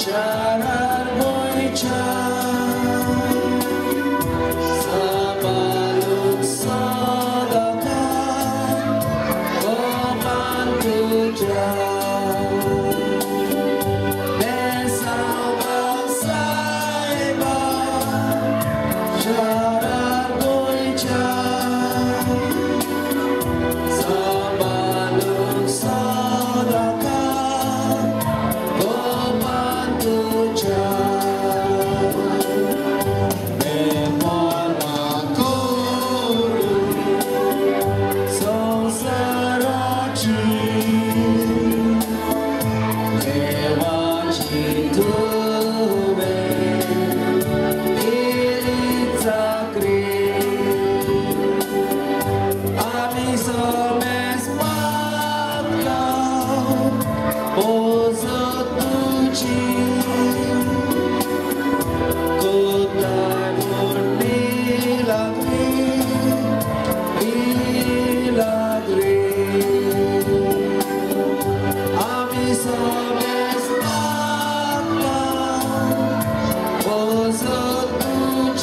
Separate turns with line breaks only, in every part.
Russia.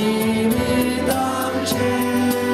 Thank you,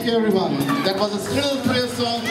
thank you everyone. That was a still praise song.